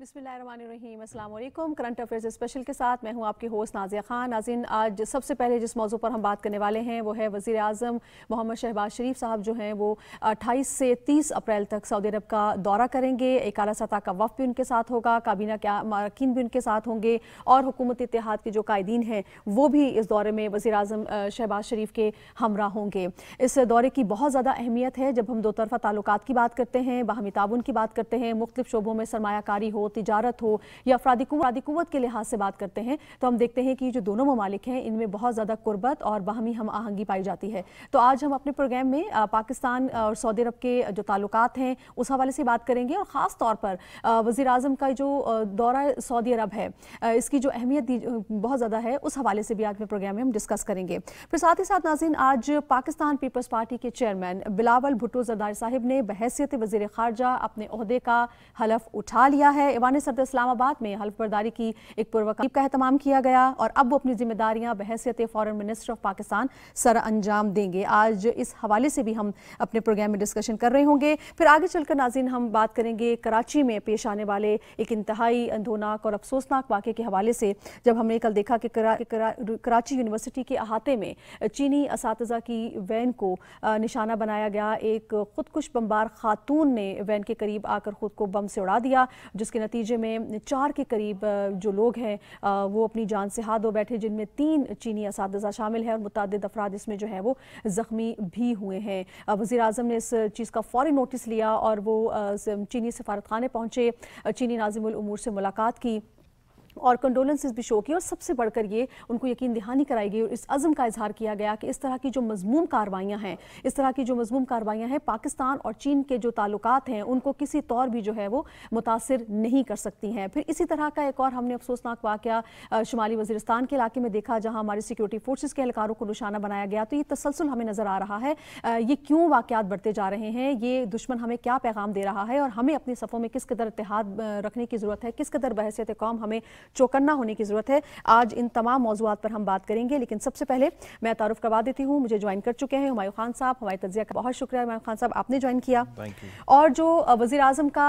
अस्सलाम वालेकुम current affairs special के साथ मैं हूँ आपकी होस्ट नाजिया खान। नाजिन, आज सबसे पहले जिस मौजू पर हम बात करने वाले हैं, वो है वज़ी अजम मोहम्मद शहबाज शरीफ साहब जो हैं, वो 28 से 30 अप्रैल तक सऊदी अरब का दौरा करेंगे। एक अला सतह का वफ भी उनके साथ होगा, काबीना के मारकिन भी उनके साथ होंगे, और हुकूमत इतिहाद के जो कायदीन हैं, वो भी इस दौरे में वज़ी अजम शहबाज शरीफ के हमरा होंगे। इस दौरे की बहुत ज़्यादा अहमियत है। जब हम दो तरफा ताल्लुक की बात करते हैं, बाहमी ताउन की बात करते हैं मुख्तु शोबों में सरमाकारी हो तजारत हो या अफराधी कुत के लिहाज से बात करते हैं तो हम देखते हैं कि जो दोनों ममालिक हैं, इनमें बहुत ज़्यादा कुर्बत और बाहमी हम आहंगी पाई जाती है। तो आज हम अपने प्रोग्राम में पाकिस्तान और सऊदी अरब के जो ताल्लुक हैं, उस हवाले से बात करेंगे और ख़ास तौर पर वज़ी अजम का जो दौरा सऊदी अरब है इसकी जो अहमियत बहुत ज़्यादा है, उस हवाले से भी आज में प्रोग्राम में हम डिस्कस करेंगे। फिर साथ ही साथ नाजिन आज पाकिस्तान पीपल्स पार्टी के चेयरमैन बिलावल भुट्टो जरदार साहिब ने बहसीत वज़ीर खारजा अपने अहदे का हलफ उठा लिया है। ईवान सदर इस्लामाबाद में हल्फ बर्दारी की एक पूर्व का अहतमाम किया गया और अब वो अपनी जिम्मेदारियाँ बहसीत फॉरन मिनिस्टर ऑफ़ पाकिस्तान सर अंजाम देंगे। आज इस हवाले से भी हम अपने प्रोग्राम में डिस्कशन कर रहे होंगे। फिर आगे चलकर नाजिन हम बात करेंगे कराची में पेश आने वाले एक इंतहाई अंधोनाक और अफसोसनाक वाक़े के हवाले से जब हमने कल देखा कि करा, करा, कराची यूनिवर्सिटी के अहाते में चीनी इस की वैन को निशाना बनाया गया। एक खुदकुश बम्बार खातून ने वैन के करीब आकर खुद को बम से उड़ा दिया जिसके नतीजे में चार के करीब जो लोग हैं वो अपनी जान से हाथ धो बैठे, जिनमें तीन चीनी इस शामिल हैं और मुतद अफराद इसमें जो है वो ज़ख्मी भी हुए हैं। वज़ी अजम ने इस चीज़ का फौरी नोटिस लिया और वो चीनी सफारत खाने पहुँचे चीनी नाजिम से मुलाकात की। और कंडोलेंसेज भी शो की और सबसे बढ़कर ये उनको यकीन दहानी कराई गई और इस अज़म का इजहार किया गया कि इस तरह की जो मजमूम कार्रवाइयाँ हैं, इस तरह की जो मजमूम कार्रवाइयाँ हैं, पाकिस्तान और चीन के जो ताल्लुक हैं, उनको किसी तौर भी जो है वो मुतासर नहीं कर सकती हैं। फिर इसी तरह का एक और हमने अफसोसनाक वाक़ शुमाली वजीरस्तान के इलाके में देखा जहाँ हमारे सिक्योरिटी फोर्सेज के एहलकारों को निशाना बनाया गया तो ये तसलसल हमें नज़र आ रहा है। ये क्यों वाक़ात बढ़ते जा रहे हैं? ये दुश्मन हमें क्या पैगाम दे रहा है? और हमें अपनी सफ़ों में किस कदर इतिहाद रखने की ज़रूरत है? किस कदर बहसीत कौम हमें चौकन्ना होने की ज़रूरत है। आज इन तमाम मौजूद पर हम बात करेंगे लेकिन सबसे पहले मैं तारुफ करवा देती हूँ मुझे ज्वाइन कर चुके हैं हुमायूं खान साहब हमारे तजिया का बहुत शुक्रिया हुमायूं खान साहब आपने ज्वाइन किया। और जो वज़ी अजम का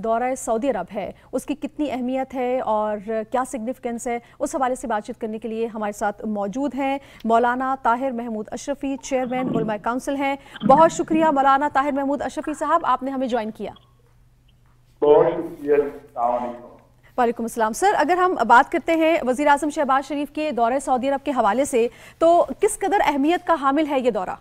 दौरा सऊदी अरब है उसकी कितनी अहमियत है और क्या सिग्निफिकेंस है उस हवाले से बातचीत करने के लिए हमारे साथ मौजूद हैं मौलाना ताहिर महमूद अशरफी चेयरमैन काउंसिल हैं। बहुत शुक्रिया मौलाना ताहिर महमूद अशरफी साहब आपने हमें ज्वाइन किया। बहुत शुक्रिया वालेकुम अस्सलाम। सर, अगर हम बात करते हैं वज़ीर अजम शहबाज शरीफ के दौरे सऊदी अरब के हवाले से तो किस कदर अहमियत का हामिल है ये दौरा?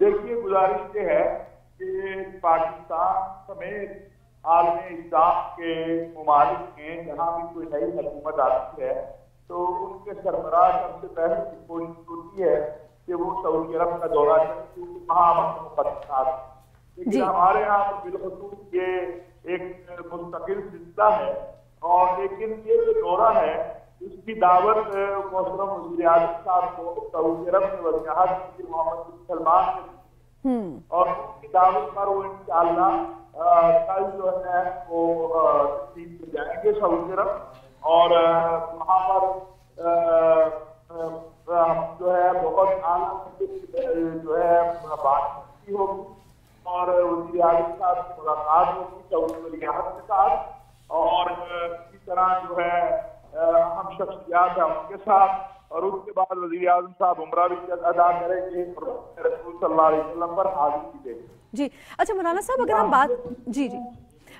देखिए, गुजारिश ये है कि पाकिस्तान समेत आलम इस्लाम के ममालिक में जहाँ भी कोई नई हुकूमत आती है तो उनके सरबराह सबसे पहले की कोशिश होती है कि वो सऊदी अरब का दौरा करें क्योंकि वहाँ लेकिन हमारे यहाँ पर बिलखसूस ये एक मुस्तकिल सिलसिला है और लेकिन ये जो दौरा है उसकी दावत मौसम वजी आज़म साहब को सऊदी अरब में वजाहत मोहम्मद बिन सलमान ने हम्म। और उसकी दावत पर वो इंशाल्लाह कल जो है वो जाएँगे सऊदी अरब। और वहाँ पर जो है, बहुत जो है, बात होगी और आज़म साहब की मुलाकात होगी सऊदी वलियात के साथ। और इसी तरह जो है हम शख्सियात हैं उनके साथ। और उसके बाद वजी आज़म साहब उमरा भी अदा करेंगे रसूल सल्लल्लाहु अलैहि वसल्लम पर हाजिर की देंगे। जी अच्छा मौलाना साहब, अगर हम बात जी जी।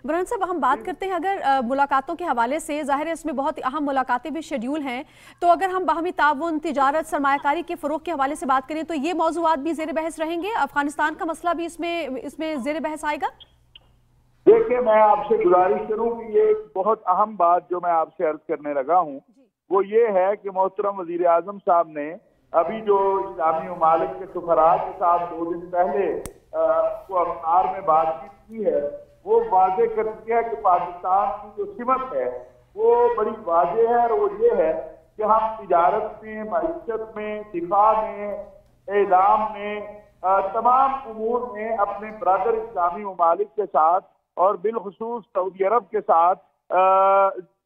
बुरहान साहब हम बात करते हैं अगर मुलाकातों के हवाले से। ज़ाहिर है इसमें बहुत अहम मुलाकातें भी शेड्यूल हैं। तो अगर हम बाहमी ताउन तजारत सरमाकारी के फ़रोग के हवाले से बात करें तो ये मौजूद भी जेर बहस रहेंगे। अफ़गानिस्तान का मसला भी इसमें इसमें जेर बहस आएगा? देखिए मैं आपसे गुजारिश करूँ कि ये एक बहुत अहम बात जो मैं आपसे अर्ज़ करने लगा हूँ वो ये है कि मोहतरम वज़ीर आज़म साहब ने अभी जो इस्लामी ममालिक के सफरात के साथ दो दिन पहले को अखबार में बातचीत की है वो वाजे कर दिया कि पाकिस्तान की जो सिमत है, वो बड़ी वाजे है और वो ये है कि हम तजारत में मीशत में दिफा में एलाम में तमाम उमूर में अपने ब्रदर इस्लामी ममालिक के साथ और बिलखसूस सऊदी अरब के साथ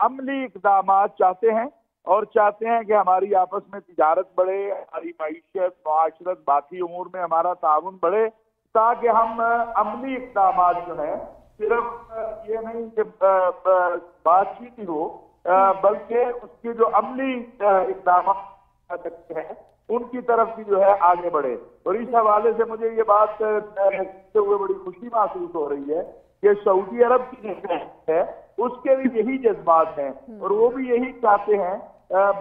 अमली इकदाम चाहते हैं और चाहते हैं कि हमारी आपस में तजारत बढ़े, हमारी मीशत माशरत बाकी उमूर में हमारा ताउन बढ़े, ताकि हम अमली इकदाम जो है सिर्फ़ ये नहीं कि बातचीत ही बल्कि उसके जो अमली इकदाम हैं उनकी तरफ़ भी जो है आगे बढ़े। और इस हवाले से मुझे ये बात कहते हुए बड़ी खुशी महसूस हो रही है कि सऊदी अरब की जो है उसके भी यही जज्बात हैं। और वो भी यही चाहते हैं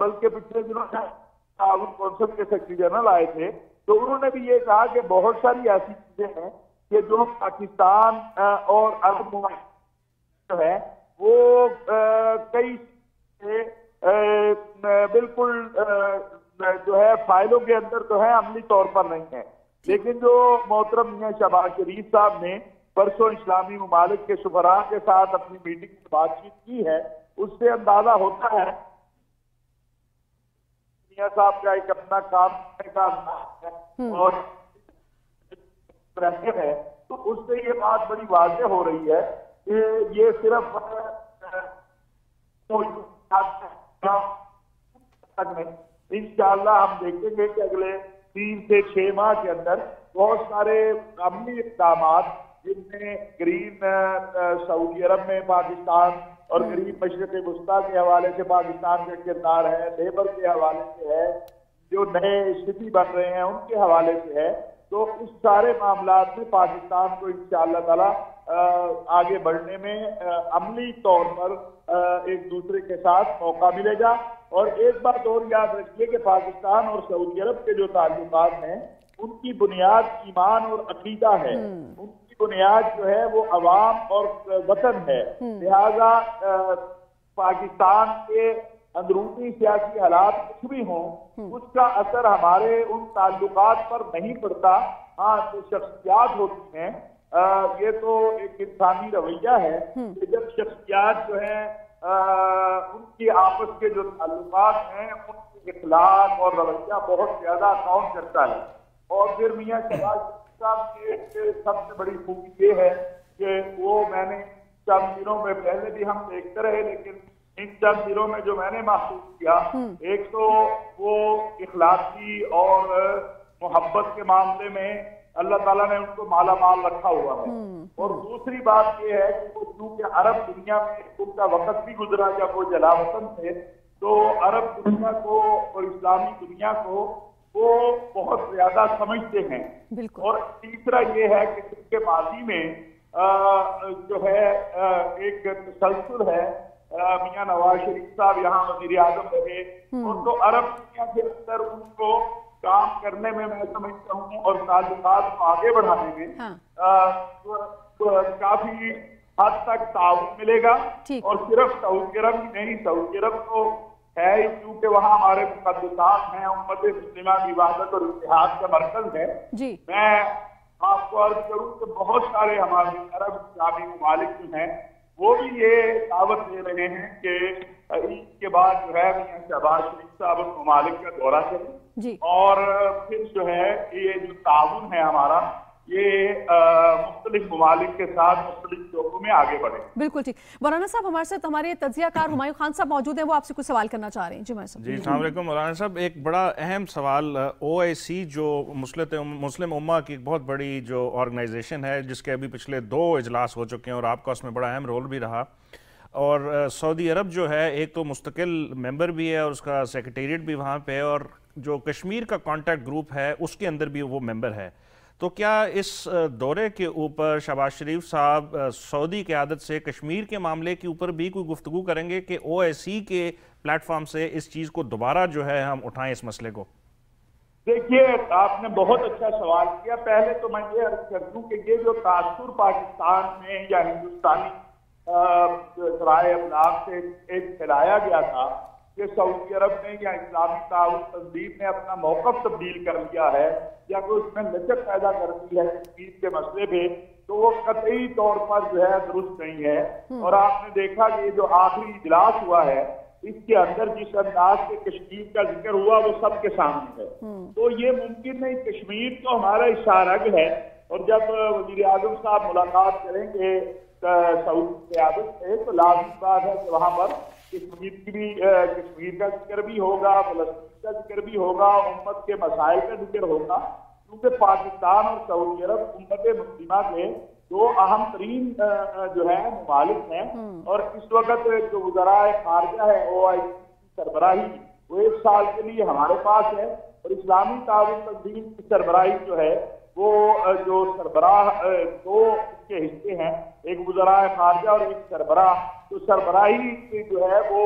बल्कि पिछले दिनों ताउन कौंसल के सेक्रेटरी जनरल आए थे तो उन्होंने भी ये कहा कि बहुत सारी ऐसी चीज़ें हैं कि जो पाकिस्तान और अरब जो है वो कई बिल्कुल जो है फाइलों के अंदर तो है अमली तौर पर नहीं है। लेकिन जो मोहतरम मियाँ शबाज शरीफ साहब ने परसों इस्लामी ममालिक के शुभरा के साथ अपनी मीटिंग में बातचीत की है उससे अंदाज़ा होता है मियाँ साहब का एक अपना काम का है। और है तो उससे ये बात बड़ी वाजे हो रही है कि ये सिर्फ़ इंशाला हम देखेंगे कि अगले तीन से छह माह के अंदर बहुत सारे अमली इकदाम जिनमें ग्रीन सऊदी अरब में पाकिस्तान और। गरीब मशरक वस्ता के हवाले से पाकिस्तान का किरदार है, लेबर के हवाले से है, जो नए स्थिति बन रहे हैं, उनके हवाले से है तो इस सारे मामला में पाकिस्तान को इन ताला आगे बढ़ने में अमली तौर पर एक दूसरे के साथ मौका मिलेगा। और एक बात और याद रखिए कि पाकिस्तान और सऊदी अरब के जो ताल्लुक हैं उनकी बुनियाद ईमान और अकीदा है। उनकी बुनियाद जो है वो अवाम और वतन है। हम्म। लिहाजा पाकिस्तान के अंदरूनी सियासी हालात कुछ भी हों हम्म। उसका असर हमारे उन ताल्लुकात पर नहीं पड़ता हाँ जो शख्सियात होती हैं ये तो एक इंसानी रवैया है हम्म। कि जब शख्सियात जो है उनकी आपस के जो ताल्लुकात हैं उनके इखलाक और रवैया बहुत ज़्यादा काउंट करता है और फिर मियाँ शबाज साहब की सबसे बड़ी खूबी ये है कि वो मैंने चंद दिनों में पहले भी हम देखते रहे लेकिन इन चंद दिनों में जो मैंने महसूस किया हम्म। एक तो वो इखलासी और मोहब्बत के मामले में अल्लाह ताला ने उनको माला माल रखा हुआ है हम्म। और दूसरी बात ये है कि वो चूँकि अरब दुनिया में उनका वक्त भी गुजरा जब वो जलावतन थे तो अरब दुनिया को और इस्लामी दुनिया को वो बहुत ज़्यादा समझते हैं और तीसरा ये है कि उनके माजी में आ, जो है आ, एक तसलसल है मियाँ नवाज़ शरीफ साहब यहाँ वज़ीर आज़म रहे। और तो अरब दुनिया के अंदर उनको काम करने में मैं समझता हूँ और ताल्लुकात को आगे बढ़ाने में हाँ। आ, तो, तो, काफ़ी हद तक ताउन मिलेगा। और सिर्फ़ सऊदी अरब ही नहीं सऊदी अरब तो है ही क्योंकि वहाँ हमारे मुकदसात हैं उम्मत मुस्लिमा की इबादत और इतिहास का मरकज है। जी। मैं आपको अर्ज़ करूँ कि बहुत सारे हमारे अरब इस्लामी ममालिक जो हैं वो भी ये दावत दे रहे हैं कि ईद के बाद जो है शहबाज शरीफ साहब उस ममालिक का दौरा करें। और फिर जो है ये जो ताउन है हमारा ये मुख्तलिफ़ ममालिक के साथ मुख्तलिफ़ शोबों में आगे बढ़े। बिल्कुल ठीक। मौलाना साहब हमारे साथ हमारे तजिया कार हुमायूं खान साहब मौजूद हैं वो आपसे कुछ सवाल करना चाह रहे हैं। जी मैं जी अलैक्म मौलाना साहब एक बड़ा अहम सवाल ओ आई सी जो मुस्लिम मुस्लिम उम्मा की एक बहुत बड़ी जो ऑर्गेनाइजेशन है जिसके अभी पिछले दो इजलास हो चुके हैं और आपका उसमें बड़ा अहम रोल भी रहा। और सऊदी अरब जो है एक तो मुस्तकिल मेंबर भी है और उसका सेक्रेटेरिएट भी वहाँ पे है और जो कश्मीर का कॉन्टैक्ट ग्रुप है उसके अंदर भी वो मेंबर है। तो क्या इस दौरे के ऊपर शबाज शरीफ साहब सऊदी क्यादत से कश्मीर के मामले के ऊपर भी कोई गुफ्तु करेंगे कि ओ के प्लेटफॉर्म से इस चीज़ को दोबारा जो है हम उठाएँ इस मसले को? देखिए, आपने बहुत अच्छा सवाल किया। पहले तो मैं ये अर्ज़ कर दूँ कि ये जो तासुर पाकिस्तान में या हिंदुस्तानी राय अबलाग से एक फैलाया गया था कि सऊदी अरब ने या इस्लामी ताउन तंजीम ने अपना मौकफ तब्दील कर लिया है या कोई उसमें लचक पैदा कर दी है कश्मीर के मसले पे तो वो कतई तौर पर जो है दुरुस्त नहीं है हम्म। और आपने देखा कि जो आखिरी इजलास हुआ है इसके अंदर जिस अंदाज से कश्मीर का ज़िक्र हुआ वो सबके सामने है हम्म। तो ये मुमकिन नहीं कश्मीर तो हमारा इशारग है और जब वज़ीर आज़म साहब मुलाकात करेंगे सऊदी क्यादत से तो लाजमी बात है कि वहाँ पर कश्मीर की भी कश्मीर का ज़िक्र भी होगा फलस्तीन का ज़िक्र भी होगा उम्मत के मसाइल का ज़िक्र होगा क्योंकि पाकिस्तान और सऊदी अरब उम्मत मुस्लिमा के दो अहम तरीन जो है ममालिक हैं हम्म। और इस वक्त जो गुजरा खारजा है ओ आई की सरबराही वो एक साल के लिए हमारे पास है और इस्लामी ताउन तंजीम की सरबराही जो है वो जो सरबराह दो के हिस्से हैं एक गुजरा खारजा और एक सरबरा। तो सरबराही जो है वो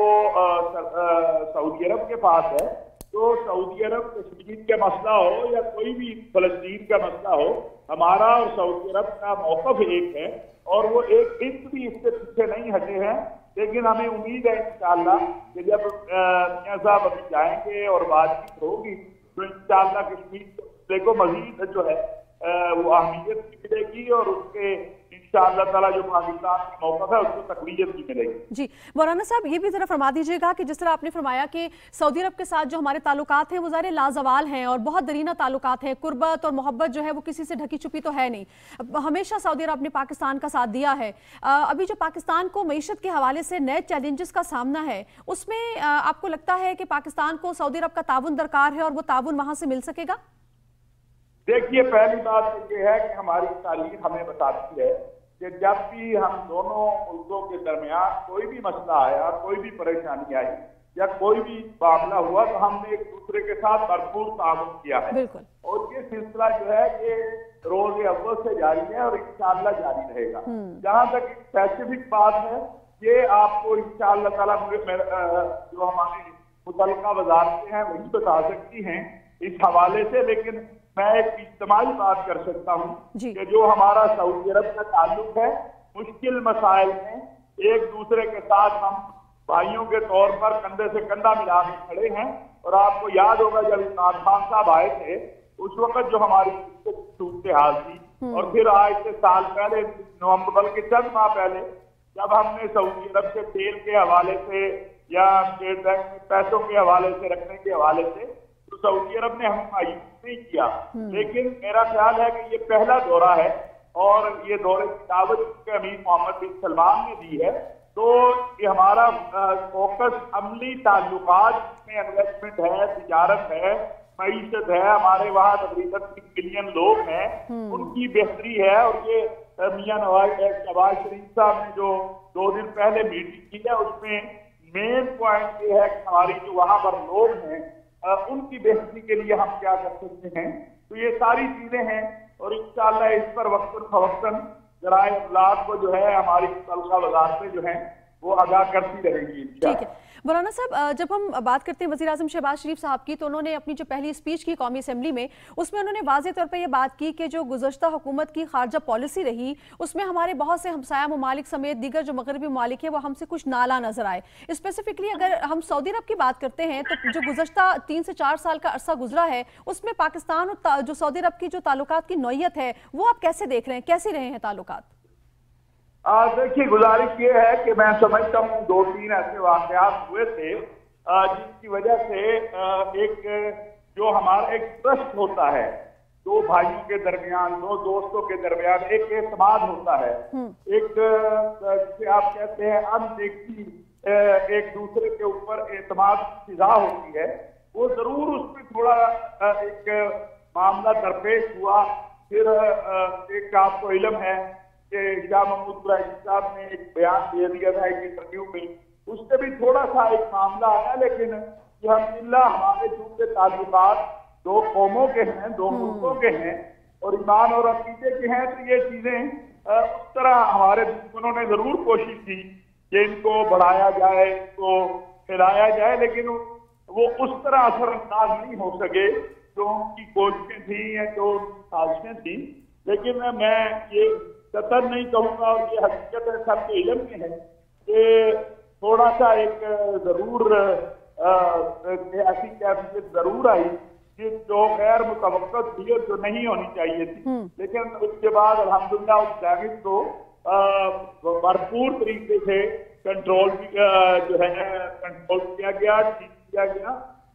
सऊदी अरब के पास है। तो सऊदी अरब कश्मीर का मसला हो या कोई भी फलस्तीन का मसला हो, हमारा और सऊदी अरब का मौकफ एक है और वो एक इंच भी इससे पीछे नहीं हटे हैं। लेकिन हमें उम्मीद है इंशाला कि जब मियाँ साहब अभी जाएँगे और बातचीत होगी तो इंशाला कश्मीर को मजीद जो है वो अहमियत मिलेगी और उसके है जी मौलाना साहब, ये भी जरा फरमा दीजिएगा कि जिस तरह आपने फरमाया कि सऊदी अरब के साथ जो हमारे ताल्लुकात हैं, वो ज़ाहिर लाजवाल हैं और बहुत दरीना ताल्लुकात हैं। कुर्बत और मोहब्बत जो है, वो किसी से ढकी छुपी तो है नहीं। हमेशा सऊदी अरब ने पाकिस्तान का साथ दिया है। अभी जो पाकिस्तान को मीशत के हवाले से नए चैलेंजेस का सामना है, उसमें आपको लगता है कि पाकिस्तान को सऊदी अरब का ताउन दरकार है और वो ताउन वहाँ से मिल सकेगा? देखिए पहली बात तो ये है कि हमारी तारीख हमें बताती है कि जब भी हम दोनों मुल्कों के दरमियान कोई भी मसला आया कोई भी परेशानी आई या कोई भी मामला हुआ तो हमने एक दूसरे के साथ भरपूर ताउन किया है। और ये सिलसिला जो है ये रोज अव्वल से जारी है और इंशाला जारी रहेगा। हम्म। जहाँ तक एक स्पेसिफिक बात है ये आपको इंशाला ताला जो हमारी मुतल वजारतें हैं वही बता सकती हैं इस हवाले से लेकिन मैं एक इज्तमाही बात कर सकता हूँ कि जो हमारा सऊदी अरब का ताल्लुक है मुश्किल मसाइल में एक दूसरे के साथ हम भाइयों के तौर पर कंधे से कंधा मिला के खड़े हैं। और आपको याद होगा जब इमरान खान साहब आए थे उस वक्त जो हमारी सूरत हाल थी। हम्म। और फिर आज से साल पहले नवंबर के चंद माह पहले जब हमने सऊदी अरब से तेल के हवाले से या स्टेट बैंक में पैसों के हवाले से रखने के हवाले से सऊदी अरब ने हम नहीं किया हम्म। लेकिन मेरा ख्याल है कि ये पहला दौरा है और ये दौरे की दावत अमीर मोहम्मद बिन सलमान ने दी है तो ये हमारा फोकस अमली ताल्लुकात में इन्वेस्टमेंट है तिजारत है मीशत है हमारे वहाँ तकरीबन तीन मिलियन लोग हैं हम्म। उनकी बेहतरी है और ये मियाँ नवाज़ नवाज़ शरीफ साहब ने जो दो दिन पहले मीटिंग की है उसमें मेन पॉइंट ये है कि हमारी जो वहाँ पर लोग हैं उनकी बेहतरी के लिए हम क्या कर सकते हैं? तो ये सारी चीज़ें हैं और इंशाल्लाह इस पर वक्तन फवक्तन जराए अबलाग को जो है हमारी तलखा वजारतें जो है वो अदा करती रहेगी ठीक है। मौलाना साहब जब हम बात करते हैं वजी अजम शहबाज शरीफ साहब की तो उन्होंने अपनी जो पहली स्पीच की कौमी असम्बली में, उसमें उन्होंने वाजे तौर पर यह बात की कि जो गुजशत हुकूमत की खारजा पॉलिसी रही, उसमें हमारे बहुत से हमसाया ममालिक समेत दीगर जो मगरबी ममालिक है, वो हमसे कुछ नाला नज़र आए। स्पेसिफिकली अगर हम सऊदी अरब की बात करते हैं तो जो गुजशत तीन से चार साल का अरसा गुजरा है, उसमें पाकिस्तान और जो सऊदी अरब की जो ताल्लुक की नोयत है, वो आप कैसे देख रहे हैं? कैसे रहे हैं ताल्लुक देखिए गुजारिश ये है कि मैं समझता हूँ दो तीन ऐसे वाकयात हुए थे जिसकी वजह से एक जो हमारा एक ट्रस्ट होता है दो भाइयों के दरमियान दो दोस्तों के दरमियान एक एतमाद होता है हम्म। एक जिसे आप कहते हैं अनदेखी एक दूसरे के ऊपर एतमाद फिजा होती है वो ज़रूर उसमें थोड़ा एक मामला दरपेश हुआ फिर एक आपको इलम है शाह महमूद कुरैशी साहब ने एक बयान दे दिया था एक इंटरव्यू में। उससे भी थोड़ा सा एक मामला आया लेकिन अलहमदिल्ला हमारे चूँकि ताल्लुकात दो कौमों के हैं दो हम्म। मुल्कों के हैं और ईमान और अकीदे के हैं तो ये चीज़ें उस तरह हमारे दुश्मनों ने ज़रूर कोशिश की कि इनको बढ़ाया जाए इनको फैलाया जाए लेकिन वो उस तरह असरअंदाज नहीं हो सके जो उनकी कोशिशें थी या जो साजिशें थी। लेकिन मैं ये कतर नहीं कहूँगा और ये हकीकत है सबके इलम में है कि थोड़ा सा एक ज़रूर ऐसी कैफियत ज़रूर आई कि जो गैर मुतव थी और जो नहीं होनी चाहिए थी हम्म। लेकिन उसके बाद अलहमदुल्ला उस डैमेज को भरपूर तरीके से कंट्रोल जो है कंट्रोल किया गया ठीक किया गया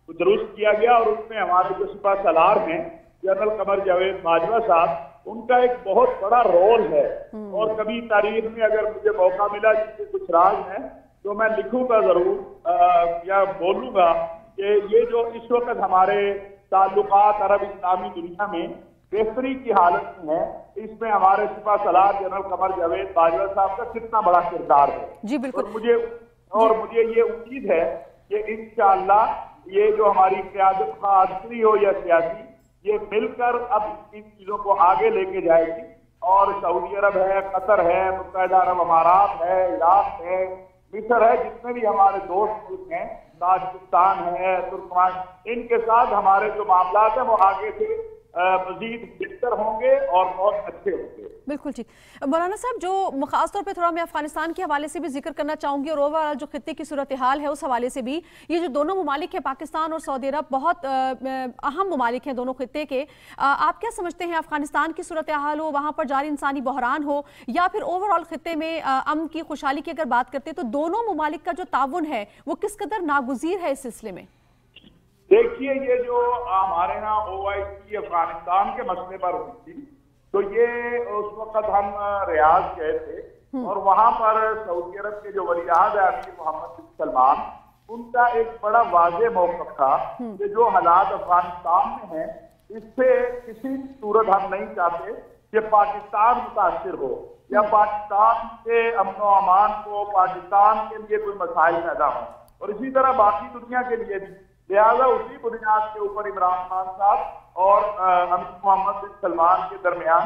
दुरुस्त किया गया और उसमें हमारे जो सिपा सलार हैं जनरल कमर जावेद बाजवा साहब उनका एक बहुत बड़ा रोल है। हम्म। और कभी तारीख में अगर मुझे मौका मिला जिससे कुछ राज है तो मैं लिखूँगा ज़रूर या बोलूँगा कि ये जो इस वक्त हमारे ताल्लुकात अरब इस्लामी दुनिया में बेहतरी की हालत में है इसमें हमारे सिपा सलार जनरल कमर जावेद बाजवा साहब का कितना बड़ा किरदार है। जी बिल्कुल। और मुझे और मुझे ये उम्मीद है कि इंशाल्लाह ये जो हमारी क्यादत अस्करी हो या सियासी ये मिलकर अब इन चीज़ों को आगे लेके जाएगी। और सऊदी अरब है, कतर है मुतहदा अरब, अमारात है, इराक है, मिसर है, जितने भी हमारे दोस्त हैं, ताजिकिस्तान है, तुर्कमान, इनके साथ हमारे जो मामला है, वो आगे से होंगे और बहुत अच्छे होंगे। बिल्कुल ठीक। मौलाना साहब, जो खासतौर पर थोड़ा मैं अफ़गानिस्तान के हवाले से भी ज़िक्र करना चाहूँगी और ओवरऑल जो खत्े की सूरत हाल है उस हवाले से भी, ये जो दोनों ममालिक हैं, पाकिस्तान और सऊदी अरब, बहुत अहम ममालिक हैं दोनों खत्े के। आप क्या समझते हैं अफ़गानिस्तान की सूरत हाल हो, वहाँ पर जारी इंसानी बहरान हो, या फिर ओवरऑल खत्े में अम की खुशहाली की अगर बात करते हैं तो दोनों ममालिक का जो ताउन है, वो किस कदर नागुजीर है इस सिलसिले में? देखिए ये जो हमारे यहाँ ओ आई सी अफ़गानिस्तान के मसले पर हुई थी तो ये उस वक्त हम रियाज गए थे हम्म। और वहाँ पर सऊदी अरब के जो वलीहद है अमीर मोहम्मद बिन सलमान उनका एक बड़ा वाज मौकफ था हम्म। कि जो हालात अफ़गानिस्तान में है इससे किसी सूरत हम नहीं चाहते कि पाकिस्तान मुतासर हो या हम्म। पाकिस्तान के अमन अमान को पाकिस्तान के लिए कोई मसाइल पैदा हो और इसी तरह बाकी दुनिया के लिए भी लिहाजा उसी बुनियाद के ऊपर इमरान खान साहब और अमित मोहम्मद बिन सलमान के दरमियान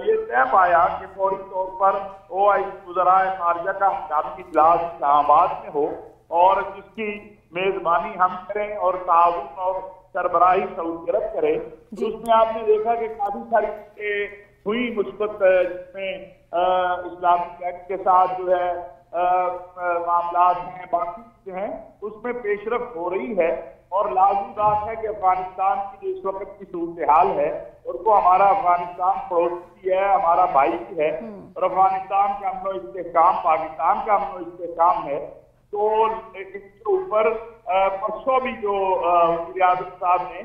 ये तय पाया कि फौरी तौर पर ओ आई गुजरा खारजा का हंगामी इजलास इस्लामाबाद में हो और जिसकी मेजबानी हम करें और ताउन और सरबराही सऊदी अरब करें। तो उसमें आपने देखा कि काफ़ी सारी हुई मुस्बत जिसमें इस्लामिक एक्ट के साथ जो है मामला हैं बाकी हैं उसमें पेशरफ हो रही है। और लाजमी बात है कि अफ़गानिस्तान की जो इस वक्त की सूरत हाल है उनको हमारा अफ़गानिस्तान पड़ोसी है हमारा भाई भी है हम्म। और अफ़गानिस्तान का अमनो इस्तेकाम पाकिस्तान का अमनो इस्तेकाम है तो इसके ऊपर परसों भी जो रियाजत साहब ने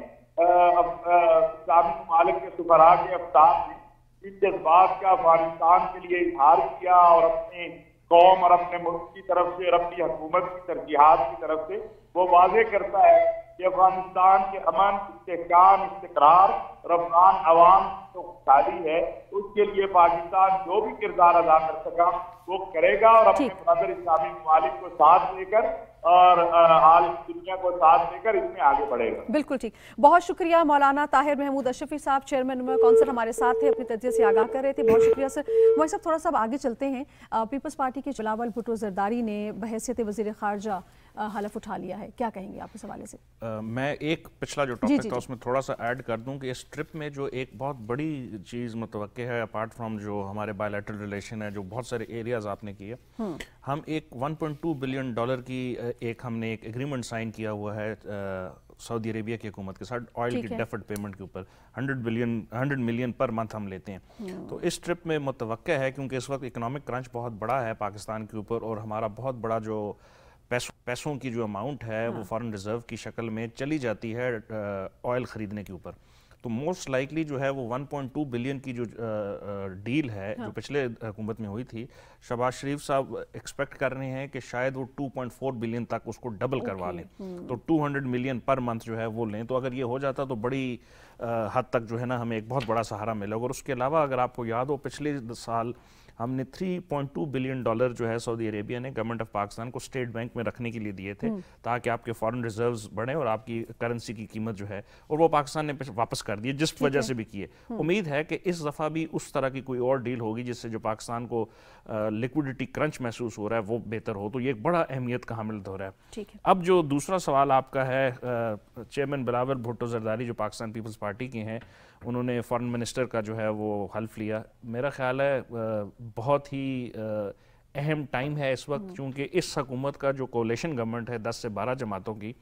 इस्लामी ममालिक के सुबरा के अफ्ताब ने इन जज्बात का अफ़गानिस्तान के लिए इजहार किया और अपने कौम और अपने मुल्क की तरफ़ से और अपनी हुकूमत की तरजीहत की तरफ़ से वो वाजे करता है कि अफ़गानिस्तान के अमन इस्तेकाम इस्तरार और अफगान अवाम जो खुशहाली है। उसके लिए पाकिस्तान जो भी किरदार अदा कर सका वो करेगा और अपने मदर इस्लामी ममालिक को साथ लेकर और हाल दुनिया को साथ लेकर इसमें आगे बढ़ेगा। बिल्कुल ठीक। बहुत शुक्रिया मौलाना ताहिर महमूद अशफी साहब, चेयरमैन कौंसिल हमारे साथ थे, अपनी तजिए से आगाह कर रहे थे। बहुत शुक्रिया सर। वही सब थोड़ा सा आगे चलते हैं। पीपल्स पार्टी के जलावल भुटो जरदारी ने बहसीत वज़ीर खारजा हलफ उठा लिया है। क्या कहेंगे आप इस हवाले से? आ, मैं एक पिछला जो टॉपिक था उसमें थोड़ा सा ऐड कर दूँ कि इस ट्रिप में जो एक बहुत बड़ी चीज़ मुतव है अपार्ट फ्रॉम जो हमारे बायोलेटरल रिलेशन है जो बहुत सारे एरियाज़ आपने किए हम्म। हम एक 1.2 बिलियन डॉलर की एक हमने एक एग्रीमेंट साइन किया हुआ है सऊदी अरेबिया की हुकूमत के साथ ऑयल की डेफर्ड पेमेंट के ऊपर। 100 बिलियन 100 मिलियन पर मंथ हम लेते हैं। हम्म। तो इस ट्रिप में मुतव है क्योंकि इस वक्त इकोनॉमिक क्रंच बहुत बड़ा है पाकिस्तान के ऊपर और हमारा बहुत बड़ा जो पैसों पैसों की जो अमाउंट है हाँ। वो फॉरेन रिज़र्व की शक्ल में चली जाती है ऑयल ख़रीदने के ऊपर तो मोस्ट लाइकली जो है वो 1.2 बिलियन की जो डील है हाँ। जो पिछले हुकूमत में हुई थी शबाज शरीफ साहब एक्सपेक्ट कर रहे हैं कि शायद वो 2.4 बिलियन तक उसको डबल करवा लें हम्म। तो 200 मिलियन पर मंथ जो है वो लें तो अगर ये हो जाता तो बड़ी हद तक जो है ना हमें एक बहुत बड़ा सहारा मिलेगा और उसके अलावा अगर आपको याद हो पिछले साल हमने 3.2 बिलियन डॉलर जो है सऊदी अरेबिया ने गवर्नमेंट ऑफ़ पाकिस्तान को स्टेट बैंक में रखने के लिए दिए थे हम्म। ताकि आपके फॉरेन रिजर्व्स बढ़े और आपकी करेंसी की कीमत जो है और वो पाकिस्तान ने वापस कर दिए जिस वजह से भी किए। हम्म। उम्मीद है कि इस दफ़ा भी उस तरह की कोई और डील होगी जिससे जो पाकिस्तान को लिक्विडिटी क्रंच महसूस हो रहा है वो बेहतर हो। तो ये एक बड़ा अहमियत का हामिल हो रहा है। अब जो दूसरा सवाल आपका है चेयरमैन बिलावल भुट्टो जरदारी जो पाकिस्तान पीपल्स पार्टी के हैं उन्होंने फॉरेन मिनिस्टर का जो है वो हल्फ लिया। मेरा ख्याल है बहुत ही अहम टाइम है इस वक्त हम्म। क्योंकि इस हकूमत का जो कोलेशन गवर्नमेंट है दस से बारह जमातों की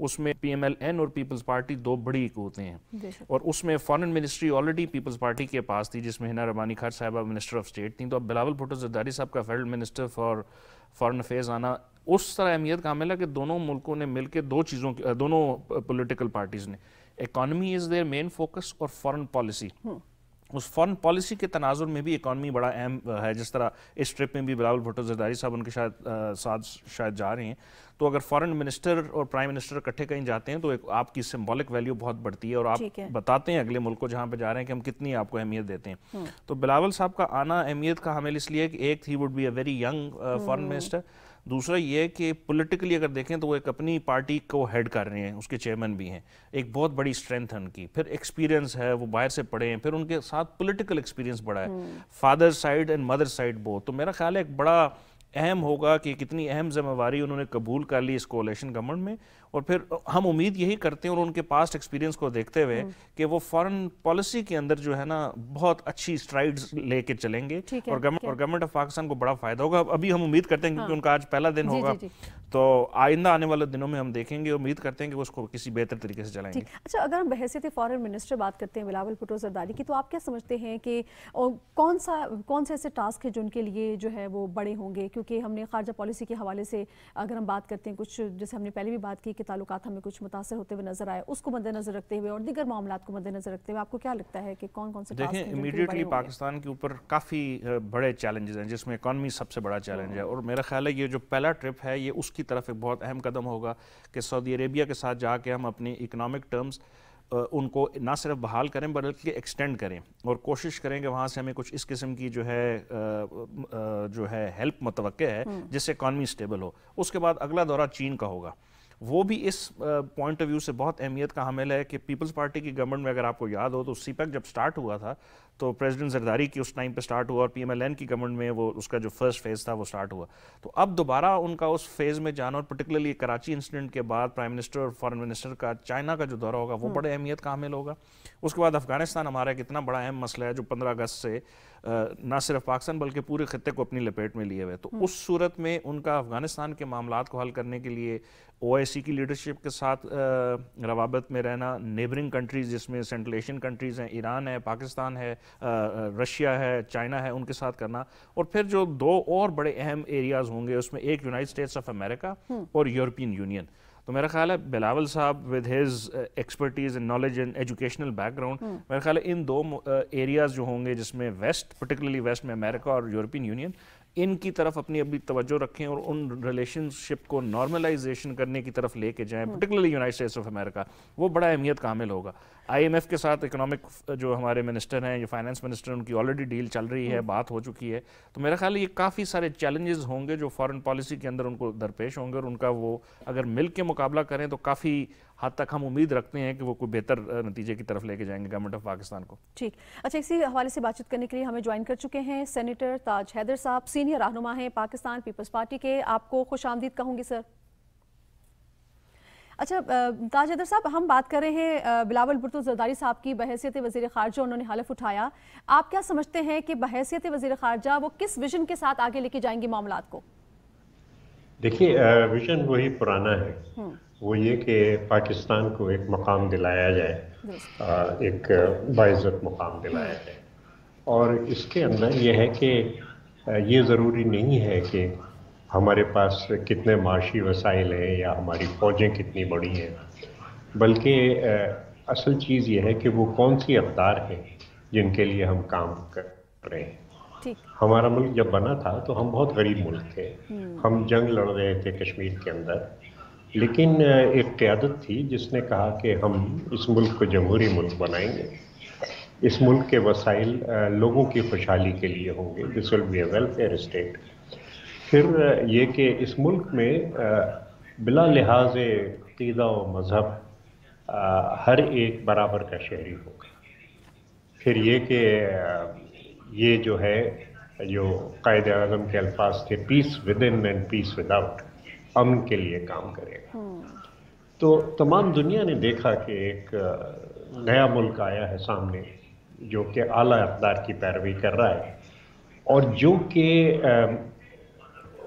उसमें पी एम एल एन और पीपल्स पार्टी दो बड़ी इकूतें हैं। और उसमें foreign ministry already Peoples Party के पास थी जिसमें हिना रबानी खान साहबा मिनिस्टर ऑफ़ स्टेट थी तो अब बिलावल भुटो जरदारी साहब का federal minister for foreign affairs आना उस तरह अहमियत का मिला कि दोनों मुल्कों ने मिलकर दो चीज़ों दोनों पोलिटिकल पार्टीज़ ने। Economy is their main focus और फॉरेन पॉलिसी उस फॉरन पॉलिसी के तनाजुर में भी इकानमी बड़ा अहम है जिस तरह इस ट्रिप में भी बिलावल भुट्टो जरदारी साहब उनके शायद साथ शायद जा रहे हैं तो अगर फॉरेन मिनिस्टर और प्राइम मिनिस्टर इकट्ठे कहीं जाते हैं तो एक आपकी सिम्बॉलिक वैल्यू बहुत बढ़ती है और आप है। बताते हैं अगले मुल्क को जहाँ पे जा रहे हैं कि हम कितनी आपको अहमियत देते हैं हम्म। तो बिलावल साहब का आना अहमियत का हमें इसलिए कि एक ही would be a very young foreign minister दूसरा ये कि पॉलिटिकली अगर देखें तो वो एक अपनी पार्टी को हेड कर रहे हैं उसके चेयरमैन भी हैं। एक बहुत बड़ी स्ट्रेंथ है उनकी। फिर एक्सपीरियंस है वो बाहर से पढ़े हैं फिर उनके साथ पॉलिटिकल एक्सपीरियंस बड़ा है। Father side and mother side both तो मेरा ख्याल है एक बड़ा अहम होगा कि कितनी अहम जिम्मेवारी उन्होंने कबूल कर ली इस कोलेशन गवर्नमेंट में और फिर हम उम्मीद यही करते हैं और उनके पास्ट एक्सपीरियंस को देखते हुए हम्म। कि वो फॉरेन पॉलिसी के अंदर जो है ना बहुत अच्छी स्ट्राइड्स लेके चलेंगे और गवर्नमेंट ऑफ़ पाकिस्तान को बड़ा फ़ायदा होगा अभी हम उम्मीद करते हैं क्योंकि हाँ। उनका आज पहला दिन होगा. तो आइंदा आने वाले दिनों में हम देखेंगे उम्मीद करते हैं कि वो उसको किसी बेहतर तरीके से चलाएँगे। अच्छा अगर हम बहसीत फॉरन मिनिस्टर बात करते हैं बिलावल भुट्टो जरदारी की तो आप क्या समझते हैं कि कौन सा कौन से ऐसे टास्क है जो उनके लिए जो है वो बड़े होंगे? क्योंकि हमने खारजा पॉलिसी के हवाले से अगर हम बात करते हैं कुछ जैसे हमने पहले भी बात की कि ताल्लुक हमें कुछ मुतासर होते हुए नज़र आए उसको मद्देनजर रखते हुए और दीगर मामला को मद्देनजर रखते हुए आपको क्या लगता है कि कौन कौन से देखें इमीडिएटली पाकिस्तान के ऊपर काफ़ी बड़े चैलेंजेस हैं जिसमें इकॉनमी सबसे बड़ा चैलेंज है। और मेरा ख्याल है ये जो पहला ट्रिप है ये उसकी तरफ़ एक बहुत अहम कदम होगा कि सऊदी अरेबिया के साथ जाके हम अपनी इकनॉमिक टर्म्स उनको ना सिर्फ़ बहाल करें बल्कि एक्सटेंड करें और कोशिश करें कि वहाँ से हमें कुछ इस किस्म की जो है जो है हेल्प मुतव है हम्म। जिससे इकॉनमी स्टेबल हो उसके बाद अगला दौरा चीन का होगा वो भी इस पॉइंट ऑफ़ व्यू से बहुत अहमियत का हामिल है कि पीपल्स पार्टी की गवर्नमेंट में अगर आपको याद हो तो सीपैक जब स्टार्ट हुआ था तो प्रेसिडेंट जरदारी की उस टाइम पे स्टार्ट हुआ और पीएमएलएन की गवर्नमेंट में वो उसका जो फ़र्स्ट फ़ेज़ था वो स्टार्ट हुआ तो अब दोबारा उनका उस फ़ेज़ में जाना और पर्टिकुलरली कराची इंसिडेंट के बाद प्राइम मिनिस्टर और फॉरेन मिनिस्टर का चाइना का जो दौरा होगा वो हम्म। बड़े अहमियत का हामिल होगा उसके बाद अफ़गानिस्तान हमारा एक इतना बड़ा अहम मसला है जो पंद्रह अगस्त से ना सिर्फ़ पाकिस्तान बल्कि पूरे खत्े को अपनी लपेट में लिए हुए तो हम्म। उस सूरत में उनका अफ़गानिस्तान के मामला को हल करने के लिए OIC की लीडरशिप के साथ रवाबत में रहना नेबरिंग कंट्रीज़ जिसमें सेंट्रल एशियन कंट्रीज़ हैं ईरान है पाकिस्तान है रशिया है चाइना है उनके साथ करना। और फिर जो दो और बड़े अहम एरियाज़ होंगे उसमें एक यूनाइटेड स्टेट्स ऑफ़ अमेरिका और यूरोपियन यूनियन तो मेरा ख्याल है बिलावल साहब with his expertise in knowledge and educational background मेरा ख्याल है इन दो एरियाज़ uh, जो होंगे जिसमें वेस्ट पर्टिकुलरली वेस्ट में अमेरिका और यूरोपियन यूनियन इनकी तरफ़ अपनी अभी तवज्जो रखें और उन रिलेशनशिप को नॉर्मलाइजेशन करने की तरफ़ लेके जाएँ particularly United States of America वो बड़ा अहमियत कामिल होगा। आईएमएफ के साथ इकोनॉमिक जो हमारे मिनिस्टर हैं जो फाइनेंस मिनिस्टर उनकी ऑलरेडी डील चल रही है हम्म। बात हो चुकी है। तो मेरा ख्याल ये काफ़ी सारे चैलेंजेस होंगे जो फॉरेन पॉलिसी के अंदर उनको दरपेश होंगे और उनका वो अगर मिल के मुकाबला करें तो काफ़ी हद तक हम उम्मीद रखते हैं कि वो कोई बेहतर नतीजे की तरफ़ लेके जाएँगे गवर्नमेंट ऑफ़ पाकिस्तान को। ठीक। अच्छा इसी हवाले से बातचीत करने के लिए हमें ज्वाइन कर चुके हैं सेनेटर ताज हैदर साहब सीनियर रहनुमा हैं पाकिस्तान पीपल्स पार्टी के। आपको खुश आमदीद कहूँगी सर। अच्छा ताज हैदर साहब हम बात कर रहे हैं बिलावल भुट्टो जरदारी साहब की बहसीत वज़ीर खारजा उन्होंने हलफ उठाया। आप क्या समझते हैं कि बहसीत वज़ीर खारजा वो किस विजन के साथ आगे लेके जाएँगे मामला को? देखिए विजन वही पुराना है। वो ये कि पाकिस्तान को एक मकाम दिलाया जाए एक बाज़त मकाम दिलाया जाए। और इसके अंदर ये है कि ये ज़रूरी नहीं है कि हमारे पास कितने माशी वसाइल हैं या हमारी फ़ौजें कितनी बड़ी हैं बल्कि असल चीज़ यह है कि वो कौन सी अवतार हैं जिनके लिए हम काम कर रहे हैं। हमारा मुल्क जब बना था तो हम बहुत गरीब मुल्क थे। हम्म। हम जंग लड़ रहे थे कश्मीर के अंदर। लेकिन एक क़्यादत थी जिसने कहा कि हम इस मुल्क को जमहूरी मुल्क बनाएँगे। इस मुल्क के वसाइल लोगों की खुशहाली के लिए होंगे। This will be a welfare state फिर ये कि इस मुल्क में बिला लिहाज कीदा व मज़हब हर एक बराबर का शहरी होगा। फिर ये कि ये जो है, जो कायद अजम के अल्फाज थे peace within and peace without अमन के लिए काम करेगा। तो तमाम दुनिया ने देखा कि एक नया मुल्क आया है सामने जो कि आला अकदार की पैरवी कर रहा है। और जो कि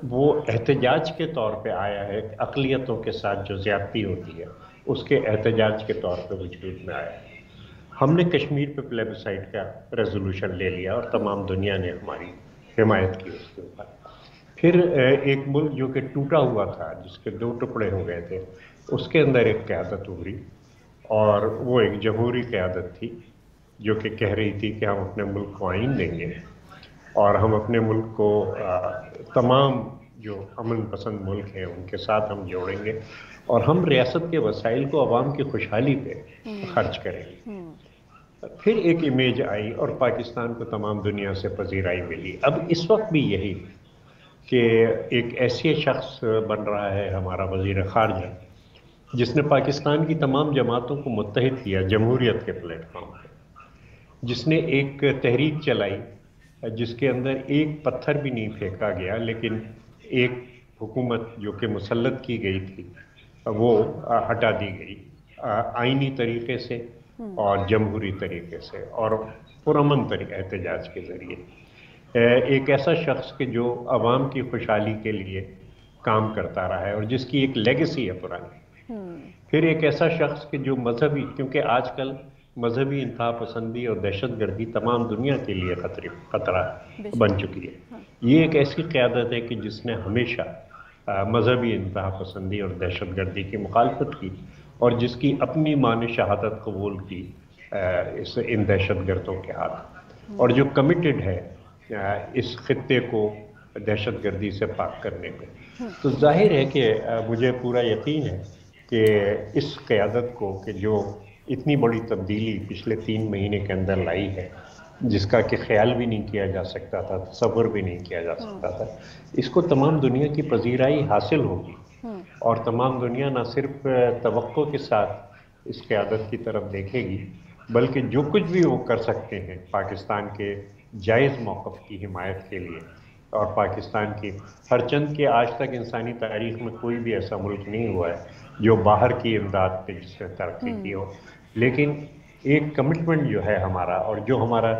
वो एहतजाज के तौर पे आया है अकलीतों के साथ जो ज़्यादती होती है उसके एहतजाज के तौर पे वजूद में आया है। हमने कश्मीर पे प्लेबसाइड का रेजोल्यूशन ले लिया और तमाम दुनिया ने हमारी हिमायत की उसके ऊपर। फिर एक मुल्क जो कि टूटा हुआ था जिसके दो टुकड़े हो गए थे उसके अंदर एक क़्यादत उभरी और वो एक जमहूरी क़्यादत थी जो कि कह रही थी कि हम अपने मुल्क को आइन देंगे और हम अपने मुल्क को तमाम जो अमन पसंद मुल्क हैं उनके साथ हम जोड़ेंगे और हम रियासत के वसाइल को आवाम की खुशहाली पे हम्म। खर्च करेंगे हम्म। फिर एक इमेज आई और पाकिस्तान को तमाम दुनिया से पजीराई मिली अब इस वक्त भी यही कि एक ऐसे शख्स बन रहा है हमारा वज़ीर खारजा जिसने पाकिस्तान की तमाम जमातों को मुतहद किया जमहूरीत के प्लेटफॉर्म पर जिसने एक तहरीक चलाई जिसके अंदर एक पत्थर भी नहीं फेंका गया लेकिन एक हुकूमत जो कि मुसलत की गई थी वो हटा दी गई आइनी तरीके से हम्म। और जमहूरी तरीके से और पुरमन तरीके एहतजाज के ज़रिए एक ऐसा शख्स के जो आवाम की खुशहाली के लिए काम करता रहा है और जिसकी एक लेगेसी है पुरानी। हम्म। फिर एक ऐसा शख्स के जो मजहबी क्योंकि आजकल मजहबी इंतहा पसंदी और दहशत गर्दी तमाम दुनिया के लिए खतरे खतरा बन चुकी है। हाँ। ये एक ऐसी क़्यादत है कि जिसने हमेशा मजहबी इंतहा पसंदी और दहशत गर्दी की मुखालफत की और जिसकी अपनी मान शहादत कबूल की इस इन दहशत गर्दों के हाथ। और जो कमिटेड है इस खत्े को दहशत गर्दी से पाक करने में। तो ज़ाहिर है कि मुझे पूरा यकीन है कि इस क़्यादत को कि जो इतनी बड़ी तब्दीली पिछले तीन महीने के अंदर लाई है जिसका कि ख्याल भी नहीं किया जा सकता था तस्वर भी नहीं किया जा सकता था इसको तमाम दुनिया की पजीराई हासिल होगी। हम्म। और तमाम दुनिया ना सिर्फ़ तो के साथ इस क्यादत की तरफ़ देखेगी बल्कि जो कुछ भी वो कर सकते हैं पाकिस्तान के जायज़ मौक़ की हिमायत के लिए और पाकिस्तान की हर चंद के आज तक इंसानी तारीख में कोई भी ऐसा मुल्क नहीं हुआ है जो बाहर की इमदाद पे जिसने तरक्की की हो हम्म। लेकिन एक कमिटमेंट जो है हमारा और जो हमारा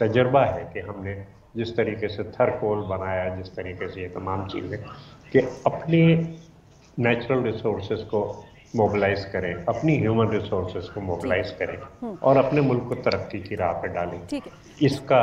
तजर्बा है कि हमने जिस तरीके से थरकोल बनाया जिस तरीके से ये तमाम चीज़ें कि अपने नेचुरल रिसोर्स को मोबिलाइज करें अपनी ह्यूमन रिसोर्सेज को मोबिलाइज करें हम्म। और अपने मुल्क को तरक्की की राह पर डालें। इसका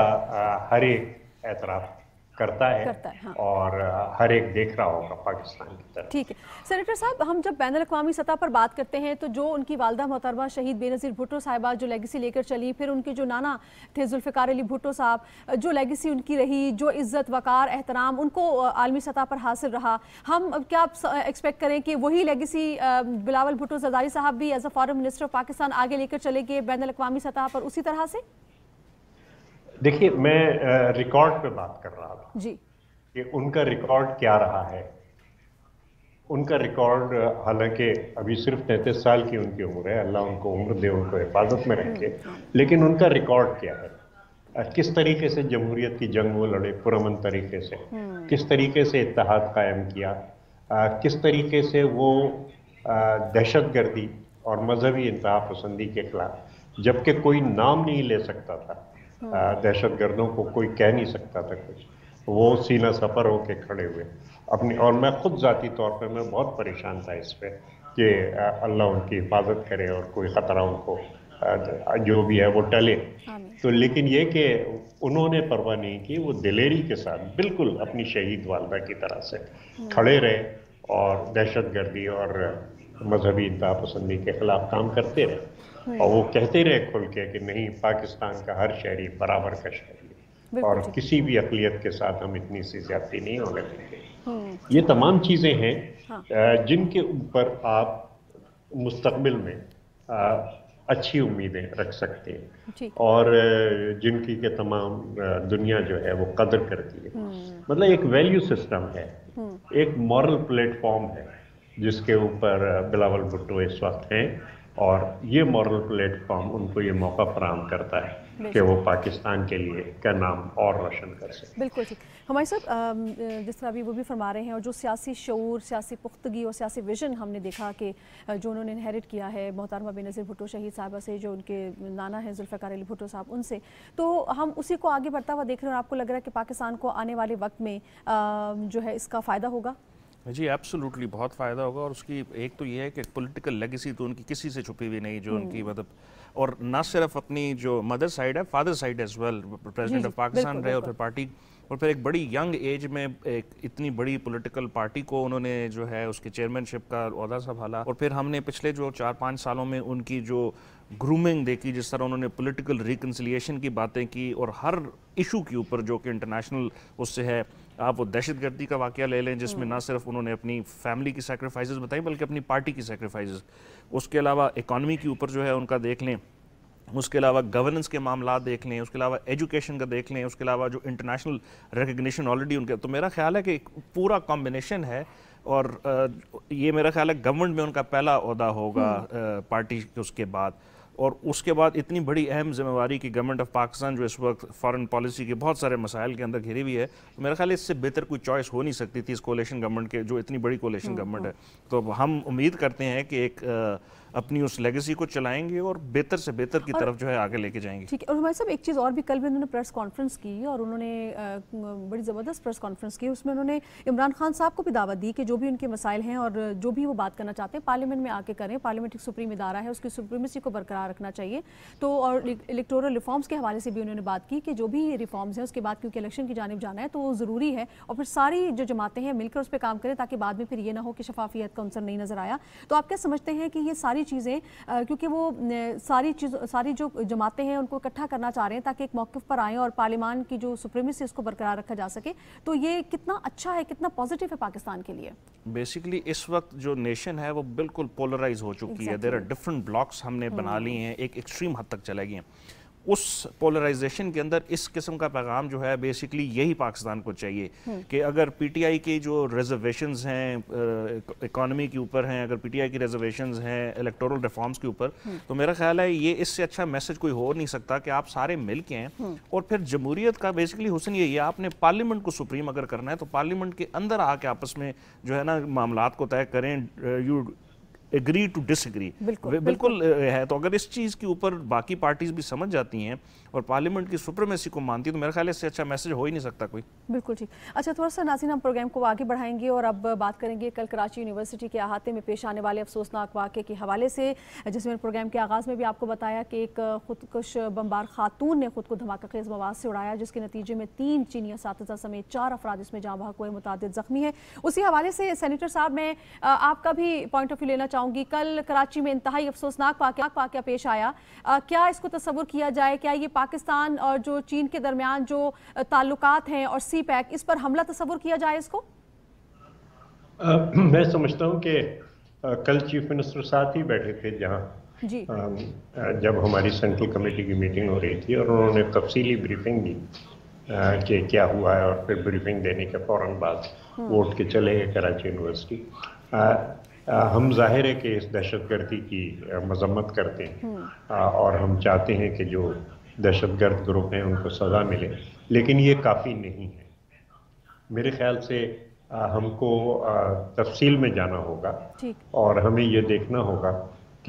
हर एक एतराफ़ करता है, करता है हाँ। और हर एक देख रहा होगा पाकिस्तान की तरफ़। ठीक है। सेनेटर साहब हम जब बैन अवी सतह पर बात करते हैं तो जो उनकी वालदा मोहतरमा शहीद बेनज़ीर भुट्टो साहिबा जो लेगेसी लेकर चली फिर उनके जो नाना थे जुल्फ़िकार अली भुट्टो साहब जो लेगेसी उनकी रही जो इज़्ज़त वक़ार एहतराम उनको आलमी सतह पर हासिल रहा। हम क्या एक्सपेक्ट करें कि वही लेगेसी बिलावल भुट्टो जरदारी साहब भी as a foreign minister of Pakistan आगे लेकर चले गए बैन अवी सतह पर उसी तरह से? देखिए मैं रिकॉर्ड पे बात कर रहा था जी। कि उनका रिकॉर्ड क्या रहा है। उनका रिकॉर्ड हालाँकि अभी सिर्फ़ तैंतीस साल की उनकी उम्र है अल्लाह उनको उम्र दे उनको हिफाजत में रखे। हम्म, हम्म। लेकिन उनका रिकॉर्ड क्या है? किस तरीके से जमहूरियत की जंग वो लड़े पुरमन तरीके से? हम्म। किस तरीके से इतिहाद कायम किया? आ, किस तरीके से वो दहशत गर्दी और मजहबी इंतहा पसंदी के खिलाफ जबकि कोई नाम नहीं ले सकता था दहशत गर्दों को कोई कह नहीं सकता था कुछ। वो सीना सफ़र होके खड़े हुए। अपनी और मैं खुद ज़ाती तौर पे मैं बहुत परेशान था इस पर कि अल्लाह उनकी हिफाजत करे और कोई ख़तरा उनको जो भी है वो टले। तो लेकिन ये कि उन्होंने परवाह नहीं की वो दिलेरी के साथ बिल्कुल अपनी शहीद वालदा की तरह से हम्म। खड़े रहे और दहशत गर्दी और मजहबी इंतहा पसंदी के खिलाफ काम करते रहे। और वो कहते रहे खुल के कि नहीं पाकिस्तान का हर शहरी बराबर का शहरी और किसी भी अकलीत के साथ हम इतनी सी ज्यादती नहीं होने देंगे हम्म। ये तमाम चीज़ें हैं हाँ। जिनके ऊपर आप मुस्तबिल में अच्छी उम्मीदें रख सकते हैं और जिनकी के तमाम दुनिया जो है वो कदर करती है हम्म। मतलब एक वैल्यू सिस्टम है हम्म। एक मॉरल प्लेटफॉर्म है जिसके ऊपर बिलावल भुट्टो इस वक्त हैं और ये मॉरल प्लेटफॉर्म उनको ये मौका फराम करता है कि वो पाकिस्तान के लिए क्या नाम और रोशन कर सके। बिल्कुल ठीक। हमारे साहब जिस तरह अभी वो भी फरमा रहे हैं और जो सियासी शूर सियासी पुख्तगी और सियासी विजन हमने देखा कि जो उन्होंने इनहेरिट किया है मोहतरमा बेनज़ीर भुट्टो शहीद साहबा से जो उनके नाना हैं जुल्फ़ार अली भुट्टो साहब उनसे। तो हम उसी को आगे बढ़ता हुआ देख रहे हैं और आपको लग रहा है कि पाकिस्तान को आने वाले वक्त में जो है इसका फ़ायदा होगा? जी एब्सोल्युटली बहुत फ़ायदा होगा और उसकी एक तो ये है कि पॉलिटिकल लेगेसी तो उनकी किसी से छुपी हुई नहीं जो उनकी हम्म। मतलब और ना सिर्फ़ अपनी जो मदर साइड है father side as well president of Pakistan रहे और फिर पार्टी और फिर एक बड़ी यंग एज में एक इतनी बड़ी पॉलिटिकल पार्टी को उन्होंने जो है उसके चेयरमैनशिप का अहदा संभाला और फिर हमने पिछले जो चार पाँच सालों में उनकी जो ग्रूमिंग देखी जिस तरह उन्होंने पॉलिटिकल रिकन्सिलिएशन की बातें की और हर इशू के ऊपर जो कि इंटरनेशनल उससे है आप वो दहशत गर्दी का वाक़ ले लें जिसमें हम्म। ना सिर्फ़ उन्होंने अपनी फैमिली की सेक्रीफाइस बताई बल्कि अपनी पार्टी की सेक्रीफाइस उसके अलावा इकानमी के ऊपर जो है उनका देख लें उसके अलावा गवर्नेंस के मामला देख लें उसके अलावा एजुकेशन का देख लें उसके अलावा जो इंटरनेशनल रिकग्निशन ऑलरेडी उनके तो मेरा ख्याल है कि एक पूरा कॉम्बिनेशन है और ये मेरा ख्याल है गवर्नमेंट में उनका पहला अहदा होगा पार्टी हम्म। उसके बाद और उसके बाद इतनी बड़ी अहम जिम्मेवारी की गवर्नमेंट ऑफ़ पाकिस्तान जो इस वक्त फॉरेन पॉलिसी के बहुत सारे मसाइल के अंदर घिरी हुई है तो मेरा ख्याल इससे बेहतर कोई चॉइस हो नहीं सकती थी इस कोलेशन गवर्नमेंट के जो इतनी बड़ी कोलेशन गवर्नमेंट हम्म, है। तो हम उम्मीद करते हैं कि एक अपनी उस लेगेसी को चलाएँगे और बेहतर से बेहतर की तरफ़ जो है आगे लेके जाएँगे। ठीक है और भाई साहब एक चीज़ और भी कल भी उन्होंने प्रेस कॉन्फ्रेंस की और उन्होंने बड़ी ज़बरदस्त प्रेस कॉन्फ्रेंस की। उसमें उन्होंने इमरान खान साहब को भी दावत दी कि जो भी उनके मसाइल हैं और जो भी वो बात करना चाहते हैं पार्लियामेंट में आके करें। पार्लियामेंट एक सुप्रीम इदारा है उसकी सुप्रीमेसी को बरकरार रखना चाहिए। तो और इलेक्टोरल रिफॉर्म्स के हवाले से भी उन्होंने बात की कि जो भी रिफॉर्म्स हैं उसके बाद क्योंकि इलेक्शन की जानब जाना है तो वो ज़रूरी है। और फिर सारी जो जमातें हैं मिलकर उस पर काम करें ताकि बाद में फिर ये ना हो कि शफाफियत का अंसर नहीं नज़र आया। तो आप क्या समझते हैं कि ये सारी चीज़ें क्योंकि वो सारी चीज़ सारी जो जमातें हैं उनको इकट्ठा करना चाह रहे हैं ताकि एक मौक़ पर आएँ और पार्लियामान की जो सुप्रीमेसी उसको बरकरार रखा जा सके तो ये कितना अच्छा है कितना पॉजिटिव है पाकिस्तान के लिए बेसिकली इस वक्त जो नेशन है वो बिल्कुल पोलराइज हो चुकी exactly. है देर आर डिफरेंट ब्लॉक्स हमने बना हम्म। लिए हैं एक एक्सट्रीम हद तक चले गए हैं उस पोलराइजेशन के अंदर इस किस्म का पैगाम जो है बेसिकली यही पाकिस्तान को चाहिए हम्म। कि अगर पीटीआई की जो रिजर्वेशन हैं इकोनॉमी के ऊपर हैं अगर पीटीआई की रिजर्वेशन हैं इलेक्टोरल रिफॉर्म्स के ऊपर हम्म। तो मेरा ख्याल है ये इससे अच्छा मैसेज कोई हो नहीं सकता कि आप सारे मिल के हैं हम्म। और फिर जमहूरियत का बेसिकली हुसन ये है आपने पार्लियामेंट को सुप्रीम अगर करना है तो पार्लियामेंट के अंदर आके आपस में जो है ना मामला को तय करें यू एग्री टू डिसएग्री बिल्कुल है। तो अगर इस चीज़ के ऊपर बाकी पार्टीज़ भी समझ जाती हैं और पार्लियामेंट की सुप्रीमेसी को मानती है तो मेरे ख्याल इससे अच्छा मैसेज हो ही नहीं सकता कोई। बिल्कुल ठीक। अच्छा थोड़ा सा नाजिन हम प्रोग्राम को आगे बढ़ाएँगे और अब बात करेंगे कल कराची यूनिवर्सिटी के अहाते में पेश आने वाले अफसोसनाक वाक़े के हवाले से, जिसमें प्रोग्राम के आगाज़ में भी आपको बताया कि एक खुदकुश बम्बार खातून ने खुद को धमाका खेज मवाद से उड़ाया, जिसके नतीजे में तीन चीनी इस समेत चार अफराद इसमें जहाँ बहक हुए मुताद जख्मी है। उसी हवाले से सैनिटर साहब, मैं आपका भी पॉइंट ऑफ़ व्यू लेना चाहूँगी। कल कराची में इंतहाई अफसोसनाक वाक़ पेश आया। क्या इसको तस्वुर किया जाए? क्या ये पाकिस्तान और जो चीन के दरमियान जो ताल्लुकात हैं और सी पैक इस पर हमला तस्वुर किया जाए इसको आ, मैं समझता हूँ कि कल चीफ मिनिस्टर साथ ही बैठे थे जहाँ जी आ, जब हमारी सेंट्रल कमेटी की मीटिंग हो रही थी और उन्होंने तफसीली ब्रीफिंग दी कि क्या हुआ है और फिर ब्रीफिंग देने के फ़ौरन बाद हम्म। वोट के चले गए कराची यूनिवर्सिटी हम ज़ाहिर है कि इस दहशत गर्दी की मजम्मत करते हैं हम्म। और हम चाहते हैं कि जो दहशत गर्द ग्रुप हैं उनको सज़ा मिले। लेकिन ये काफ़ी नहीं है। मेरे ख्याल से हमको तफसील में जाना होगा। और हमें ये देखना होगा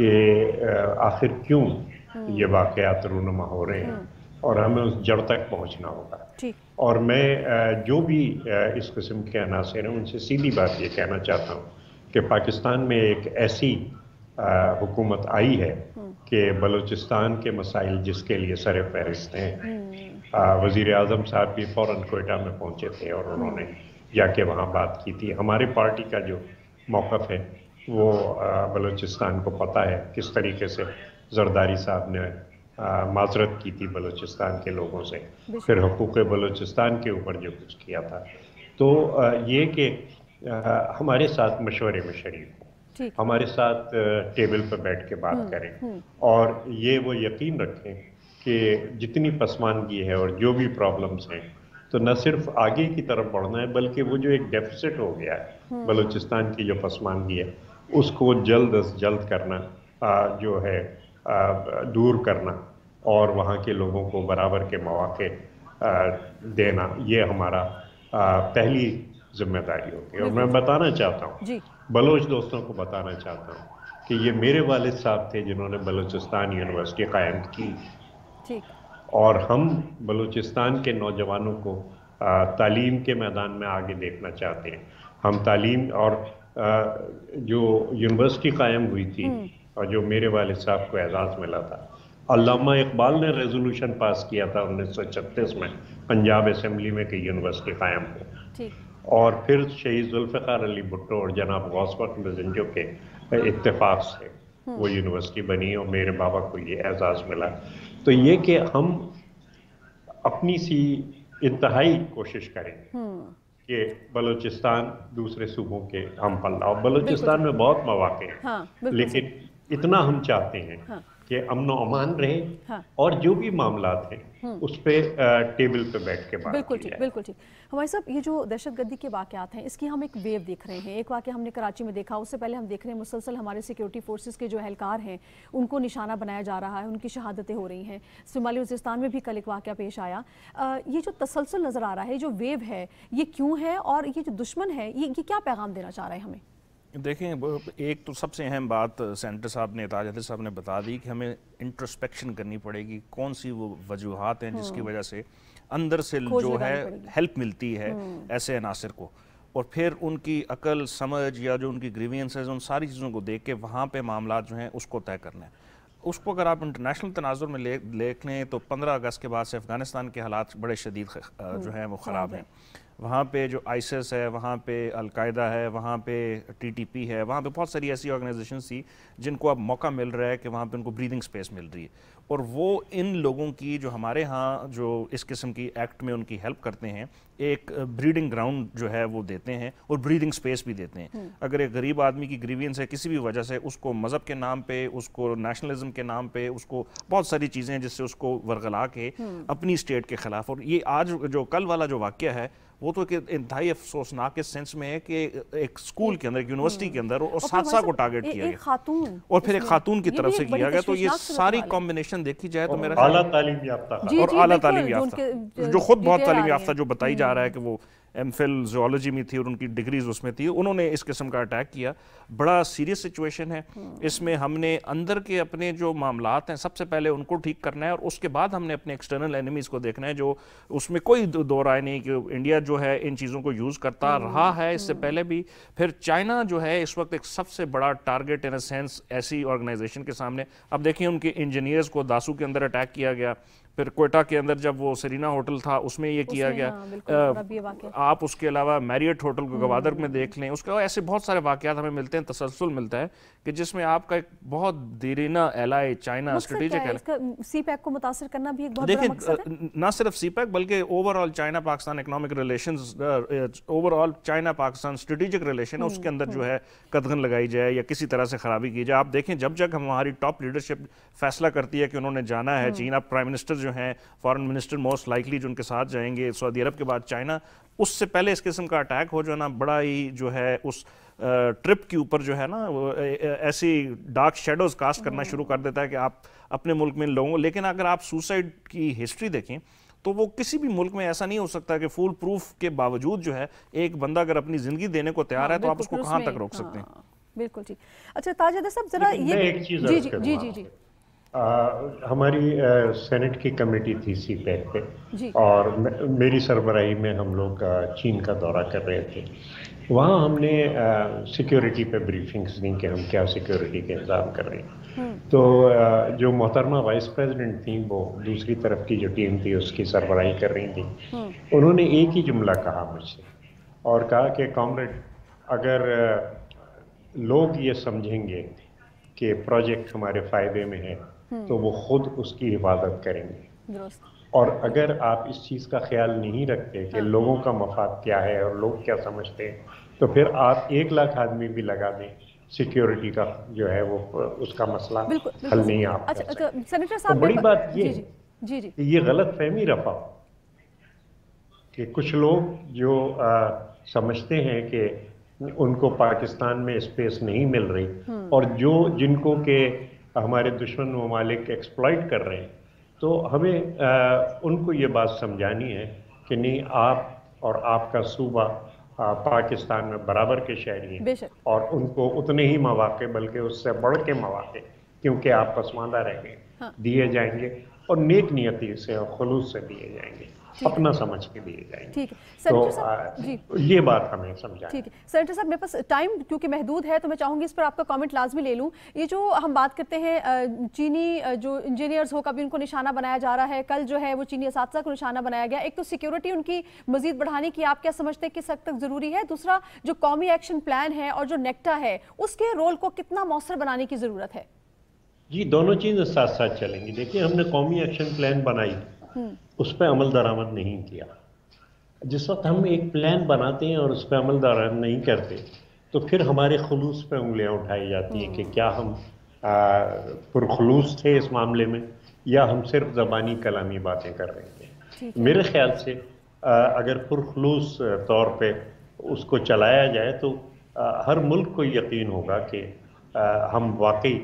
कि आखिर क्यों हम्म। ये वाक़ात रूनमा हो रहे हैं। हम्म। और हमें उस जड़ तक पहुँचना होगा। और मैं जो भी इस किस्म के अनासर हैं उनसे सीधी बात ये कहना चाहता हूँ कि पाकिस्तान में एक ऐसी हुकूमत आई है हम्म। कि बलूचिस्तान के मसाइल जिसके लिए सर फहरिस्त हैं। हम्म। वज़ी अजम साहब भी फ़ौर कोयटा में पहुँचे थे और उन्होंने हम्म। जाके वहाँ बात की थी। हमारे पार्टी का जो मौक़ है वो बलूचिस्तान को पता है किस तरीके से जरदारी साहब ने माजरत की थी बलूचिस्तान के लोगों से। फिर हकूक़ बलूचिस्तान के ऊपर जो कुछ किया था। तो ये कि हमारे साथ मशवरे में शरीक हों। हमारे साथ टेबल पर बैठ के बात हम्म, करें हम्म। और ये वो यकीन रखें कि जितनी पसमानगी है और जो भी प्रॉब्लम्स हैं तो न सिर्फ़ आगे की तरफ़ बढ़ना है बल्कि वो जो एक डेफिसिट हो गया है हम्म। बलूचिस्तान की जो पसमानगी है उसको जल्द अज जल्द करना आ, जो है आ, दूर करना और वहाँ के लोगों को बराबर के मौके देना ये हमारा आ, पहली ज़िम्मेदारी होगी और मैं बताना चाहता हूँ बलोच दोस्तों को बताना चाहता हूँ कि ये मेरे वालिद साहब थे जिन्होंने बलूचिस्तान यूनिवर्सिटी कायम की। और हम बलूचिस्तान के नौजवानों को तालीम के मैदान में आगे देखना चाहते हैं। हम तालीम और जो यूनिवर्सिटी कायम हुई थी हम्म। और जो मेरे वाले साहब को एजाज़ मिला था। अल्लामा इकबाल ने रेजोल्यूशन पास किया था उन्नीस सौ छत्तीस में पंजाब असम्बली में कि यूनिवर्सिटी कायम हो। और फिर शहीद जुल्फ़ार अली भुट्टो और जनाब मजंजो के इत्तेफाक से हम्म। वो यूनिवर्सिटी बनी और मेरे बाबा को ये एजाज़ मिला तो ये कि हम अपनी सी इंतहाई कोशिश करें हम्म। कि बलूचिस्तान दूसरे सूबों के हम पल्ला और बलूचिस्तान में बहुत मौाक़े हैं हाँ, लेकिन इतना हम चाहते हैं हाँ। कि अमन अमान रहे हाँ। और जो भी मामला थे हम्म। उस पर टेबल पे बैठ के बात बिल्कुल ठीक बिल्कुल ठीक। हमारे साहब ये जो दहशत गर्दी के वाकत हैं इसकी हम एक वेव देख रहे हैं। एक वाक्य हमने कराची में देखा उससे पहले हम देख रहे हैं मुसलसल हमारे सिक्योरिटी फोर्सेस के जो एहलकार हैं उनको निशाना बनाया जा रहा है उनकी शहादतें हो रही हैं। शुमाली वजिस्तान में भी कल एक वाक्य पेश आया। ये जो तसलसल नज़र आ रहा है जो वेव है ये क्यों है और ये जो दुश्मन है ये क्या पैगाम देना चाह रहे हैं हमें? देखें एक तो सबसे अहम बात सेंटर साहब ने ताज साहब ने बता दी कि हमें इंट्रोस्पेक्शन करनी पड़ेगी कौन सी वो वजूहत हैं जिसकी हम्म। वजह से अंदर से जो है हेल्प मिलती है हम्म। ऐसे अनासर को और फिर उनकी अकल समझ या जो उनकी ग्रीवियंस उन सारी चीज़ों को देख के वहाँ पर मामला जो हैं उसको तय करना है उसको अगर आप इंटरनेशनल तनाजुर में ले देख लें तो पंद्रह अगस्त के बाद से अफ़गानिस्तान के हालात बड़े शदीद जो हैं वो ख़राब हैं। वहाँ पे जो आइसिस है वहाँ पे अलकायदा है वहाँ पे टीटीपी है वहाँ पे बहुत सारी ऐसी ऑर्गेनाइजेशन थी जिनको अब मौका मिल रहा है कि वहाँ पे उनको ब्रीदिंग स्पेस मिल रही है। और वो इन लोगों की जो हमारे यहाँ जो इस किस्म की एक्ट में उनकी हेल्प करते हैं एक ब्रीडिंग ग्राउंड जो है वो देते हैं और ब्रीदिंग स्पेस भी देते हैं हम्म। अगर एक गरीब आदमी की ग्रीवियंस है किसी भी वजह से उसको मज़हब के नाम पे उसको नेशनलिज्म के नाम पे उसको बहुत सारी चीज़ें हैं जिससे उसको वर्गला के हम्म। अपनी स्टेट के ख़िलाफ़ और ये आज जो कल वाला जो वाक्य है वो तो इंतहाई अफसोसनाक इस सेंस में है कि एक स्कूल के अंदर एक यूनिवर्सिटी के अंदर और सादसा को टारगेट किया गया। खातून और फिर एक खातून की तरफ़ से किया गया तो ये सारी कॉम्बिनेशन देखी जाए तो मेरा आला तालीम याफ्ता। और आला तालीम याफ्ता। जो खुद बहुत तालीम याफ्ता जो बताई जा रहा है कि वो एम फिल जोलॉजी में थी और उनकी डिग्रीज उसमें थी उन्होंने इस किस्म का अटैक किया। बड़ा सीरियस सिचुएशन है। हम्म। इसमें हमने अंदर के अपने जो मामला हैं सबसे पहले उनको ठीक करना है और उसके बाद हमने अपने एक्सटर्नल एनिमीज़ को देखना है जो उसमें कोई दो राय नहीं कि इंडिया जो है इन चीज़ों को यूज़ करता हम्म, रहा है इससे हम्म। पहले भी। फिर चाइना जो है इस वक्त एक सबसे बड़ा टारगेट इन अ सेंस ऐसी ऑर्गेनाइजेशन के सामने। अब देखिए उनके इंजीनियर्स को दासू के अंदर अटैक किया गया। फिर कोयटा के अंदर जब वो सरीना होटल था उसमें ये किया गया। हाँ, आप उसके अलावा मैरियट होटल को गवादर में देख लें उसके अलावा ऐसे बहुत सारे वाकत हमें मिलते हैं तसलसल मिलता है कि जिसमें आपका एक बहुत देरीना ally China strategic CPEC को मुतासर करना भी एक बहुत देखिए ना सिर्फ़ सी पैक बल्कि overall China Pakistan economic relation overall China Pakistan strategic relation उसके अंदर जो हम्म। है कदगन लगाई जाए या किसी तरह से खराबी की जाए। आप देखें जब जब हमारी टॉप लीडरशिप फैसला करती है कि उन्होंने जाना है हम्म। चीन आप प्राइम मिनिस्टर जो हैं फॉरेन मिनिस्टर मोस्ट लाइकली जो उनके साथ जाएँगे सऊदी अरब के बाद चाइना उससे पहले इस किस्म का अटैक हो जाना बड़ा ही जो है उस ट्रिप के ऊपर जो है ना ऐसी डार्क शेडोज कास्ट करना शुरू कर देता है कि आप अपने मुल्क में लोगों लेकिन अगर आप सुसाइड की हिस्ट्री देखें तो वो किसी भी मुल्क में ऐसा नहीं हो सकता कि फुल प्रूफ के बावजूद जो है एक बंदा अगर अपनी ज़िंदगी देने को तैयार हाँ, है तो आप उसको कहाँ तक रोक सकते हैं? हाँ, बिल्कुल ठीक। अच्छा ताज़ा साहब जरा ये जी जी जी जी जी। आ, हमारी आ, सेनेट की कमेटी थी सी पैक पे और मे, मेरी सरबराही में हम लोग चीन का दौरा कर रहे थे वहाँ हमने सिक्योरिटी पे ब्रीफिंग्स दी कि हम क्या सिक्योरिटी के इंतज़ाम कर रहे हैं हम्म। तो आ, जो मोहतरमा वाइस प्रेसिडेंट थी वो दूसरी तरफ़ की जो टीम थी उसकी सरबराही कर रही थी हम्म। उन्होंने एक ही जुमला कहा मुझसे और कहा कि कॉमरेड अगर लोग ये समझेंगे कि प्रोजेक्ट हमारे फ़ायदे में है। तो वो खुद उसकी हिफाजत करेंगे। और अगर आप इस चीज़ का ख्याल नहीं रखते कि हाँ। लोगों का मफाद क्या है और लोग क्या समझते हैं तो फिर आप एक लाख आदमी भी लगा दें सिक्योरिटी का जो है वो उसका मसला हल नहीं आप अच्छा, अच्छा, सेनेटर साहब तो बड़ी बात ये जी, जी, जी, ये गलत फहमी रफा कि कुछ लोग जो आ, समझते हैं कि उनको पाकिस्तान में स्पेस नहीं मिल रही हम्म। और जो जिनको के हमारे दुश्मन ममालिक एक्सप्लॉइट कर रहे हैं। तो हमें आ, उनको ये बात समझानी है कि नहीं आप और आपका सूबा आ, पाकिस्तान में बराबर के शहरी हैं। और उनको उतने ही मौाक़े बल्कि उससे बढ़ के मौाक़े क्योंकि आप पसमानदा रहेंगे हाँ। दिए जाएँगे और नेक नियति से और खलूस से दिए जाएँगे। अपना समझ के लिए जाएँगे। ठीक है। तो सेनेटर साहब जी। ये बात हमें समझा ठीक है। सेनेटर साहब मेरे पास टाइम क्योंकि महदूद है तो मैं चाहूँगी इस पर आपका कमेंट लाजमी ले लूँ। ये जो हम बात करते हैं चीनी जो इंजीनियर्स हो कभी उनको निशाना बनाया जा रहा है कल जो है वो चीनी इस को निशाना बनाया गया। एक तो सिक्योरिटी उनकी मजीद बढ़ाने की आप क्या समझते हैं किस हद तक ज़रूरी है? दूसरा जो कौमी एक्शन प्लान है और जो नेक्टा है उसके रोल को कितना मौसर बनाने की ज़रूरत है? जी दोनों चीज़ें साथ साथ चलेंगी। देखिए हमने कौमी एक्शन प्लान बनाई। उस पर अमल दरामद नहीं किया। जिस वक्त हम एक प्लान बनाते हैं और उस पर अमल दरामद नहीं करते तो फिर हमारे खलूस पे उंगलियाँ उठाई जाती हैं कि क्या हम पुरखलूस थे इस मामले में या हम सिर्फ़ जबानी कलामी बातें कर रहे थे। मेरे ख्याल से आ, अगर पुरखलूस तौर पे उसको चलाया जाए तो आ, हर मुल्क को यकीन होगा कि आ, हम वाकई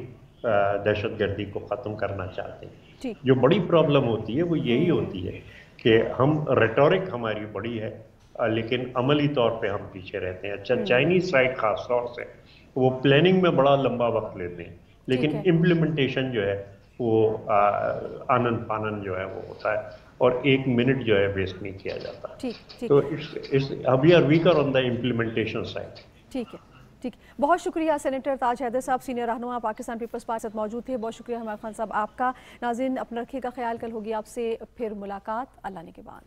दहशत गर्दी को ख़त्म करना चाहते हैं। जो। बड़ी प्रॉब्लम होती है वो यही होती है कि हम रेटोरिक हमारी बड़ी है लेकिन अमली तौर पे हम पीछे रहते हैं। अच्छा चाइनीज़ साइड खास तौर से वो प्लानिंग में बड़ा लंबा वक्त लेते हैं। लेकिन इम्प्लीमेंटेशन जो है वो आनंद फानन जो है वो होता है और एक मिनट जो है वेस्ट नहीं किया जाता। ठीक ठीक। तो it's it's we are weaker on the implementation side ठीक है। ठीक। बहुत शुक्रिया सेनेटर ताज हैदर साहब सीनियर रहनुमा पाकिस्तान पीपल्स पार्टी साथ मौजूद थे। बहुत शुक्रिया, हमारे खान साहब आपका। नाजिन अपना रखिएगा ख्याल, कल होगी आपसे फिर मुलाकात। अल्लाह ने के बाद।